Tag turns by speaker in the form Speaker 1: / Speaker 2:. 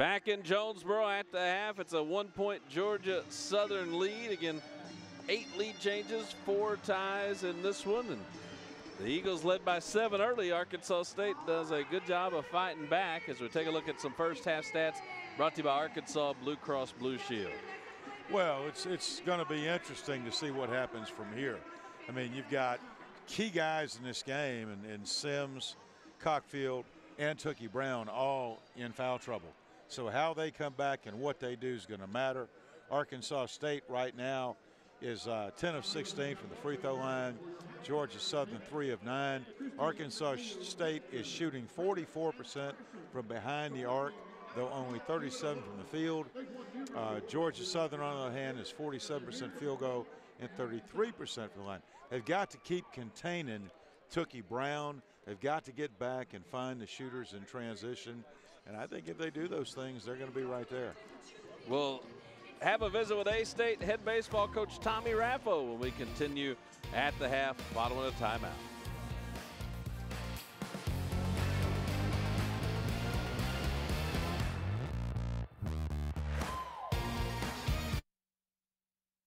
Speaker 1: Back in Jonesboro at the half, it's a one-point Georgia Southern lead. Again, eight lead changes, four ties in this one. And the Eagles led by seven early. Arkansas State does a good job of fighting back as we take a look at some first half stats brought to you by Arkansas Blue Cross Blue Shield.
Speaker 2: Well, it's it's going to be interesting to see what happens from here. I mean, you've got key guys in this game, and, and Sims, Cockfield, and Tookie Brown all in foul trouble. So how they come back and what they do is going to matter. Arkansas State right now is uh, 10 of 16 from the free throw line. Georgia Southern 3 of 9. Arkansas State is shooting 44% from behind the arc, though only 37 from the field. Uh, Georgia Southern, on the other hand, is 47% field goal and 33% from the line. They've got to keep containing Tookie Brown. They've got to get back and find the shooters in transition. And I think if they do those things, they're going to be right there.
Speaker 1: We'll have a visit with A-State head baseball coach Tommy Raffo when we continue at the half, following a timeout.